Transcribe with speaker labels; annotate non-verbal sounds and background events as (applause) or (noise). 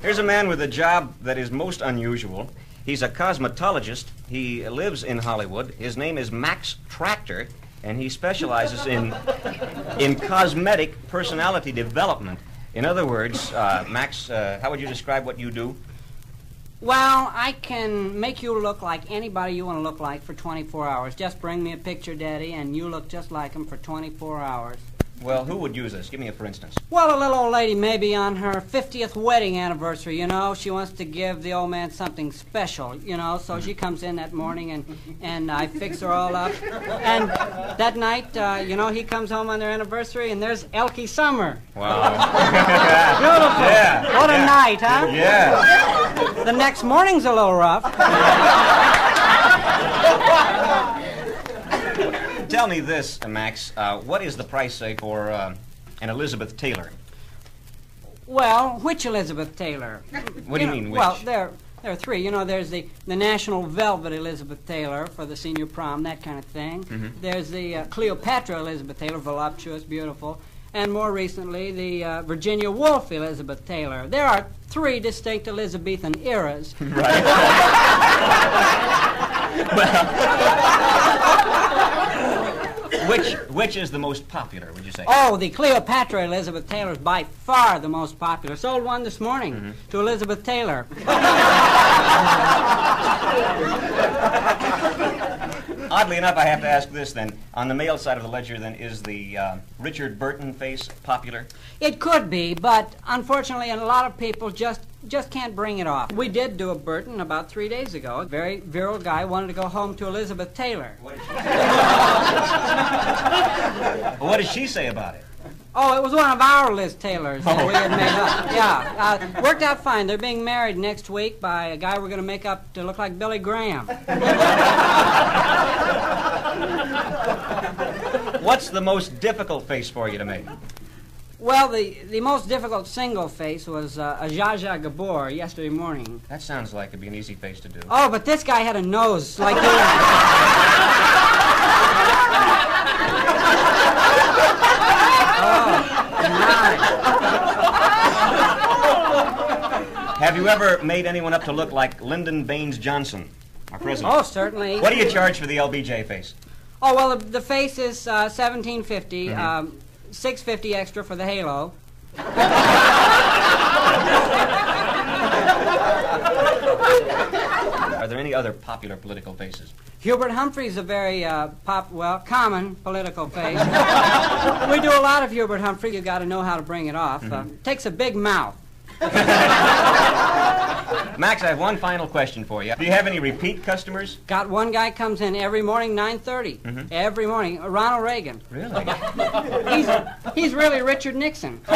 Speaker 1: Here's a man with a job that is most unusual. He's a cosmetologist. He lives in Hollywood. His name is Max Tractor, and he specializes in in cosmetic personality development. In other words, uh, Max, uh, how would you describe what you do?
Speaker 2: Well, I can make you look like anybody you want to look like for 24 hours. Just bring me a picture, Daddy, and you look just like him for 24 hours.
Speaker 1: Well, who would use this? Give me a for instance.
Speaker 2: Well, a little old lady, maybe on her 50th wedding anniversary, you know. She wants to give the old man something special, you know. So she comes in that morning and, and I fix her all up. And that night, uh, you know, he comes home on their anniversary and there's Elke Sommer.
Speaker 1: Wow. (laughs) (laughs)
Speaker 2: Beautiful.
Speaker 1: Yeah.
Speaker 2: What a
Speaker 1: yeah.
Speaker 2: night, huh?
Speaker 1: Yeah.
Speaker 2: The next morning's a little rough. (laughs)
Speaker 1: Tell me this, uh, Max. Uh, what is the price, say, for uh, an Elizabeth Taylor?
Speaker 2: Well, which Elizabeth Taylor?
Speaker 1: What do you
Speaker 2: know,
Speaker 1: mean, which?
Speaker 2: Well, there, there are three. You know, there's the, the National Velvet Elizabeth Taylor for the senior prom, that kind of thing.
Speaker 1: Mm-hmm.
Speaker 2: There's the uh, Cleopatra Elizabeth Taylor, voluptuous, beautiful. And more recently, the uh, Virginia Woolf Elizabeth Taylor. There are three distinct Elizabethan eras. (laughs) (laughs)
Speaker 1: Which which is the most popular? Would you say?
Speaker 2: Oh, the Cleopatra Elizabeth Taylor is by far the most popular. Sold one this morning
Speaker 1: Mm-hmm.
Speaker 2: to Elizabeth Taylor. (laughs)
Speaker 1: Oddly enough, I have to ask this then. On the male side of the ledger, then, is the uh, Richard Burton face popular?
Speaker 2: It could be, but unfortunately, a lot of people just just can't bring it off. We did do a Burton about three days ago. A very virile guy wanted to go home to Elizabeth Taylor.
Speaker 1: What did she say (laughs) about it?
Speaker 2: Oh, it was one of our Liz Taylors that we had made up. Yeah, uh, worked out fine. They're being married next week by a guy we're going to make up to look like Billy Graham. (laughs)
Speaker 1: What's the most difficult face for you to make?
Speaker 2: Well, the, the most difficult single face was uh, a Zsa Zsa Gabor yesterday morning.
Speaker 1: That sounds like it'd be an easy face to do.
Speaker 2: Oh, but this guy had a nose like yours.
Speaker 1: Have you ever made anyone up to look like Lyndon Baines Johnson, our president?
Speaker 2: Oh, certainly.
Speaker 1: What do you charge for the LBJ face?
Speaker 2: Oh well, the, the face is uh, seventeen um, six fifty extra for the halo. (laughs)
Speaker 1: Are there any other popular political faces?
Speaker 2: Hubert Humphrey's a very uh, pop, well, common political face. (laughs) we do a lot of Hubert Humphrey. You got to know how to bring it off. Uh, takes a big mouth. (laughs)
Speaker 1: Max, I have one final question for you. Do you have any repeat customers?
Speaker 2: Got one guy comes in every morning, 9:30. Mm-hmm. Every morning, Ronald Reagan.
Speaker 1: Really? (laughs)
Speaker 2: He's he's really Richard Nixon. (laughs)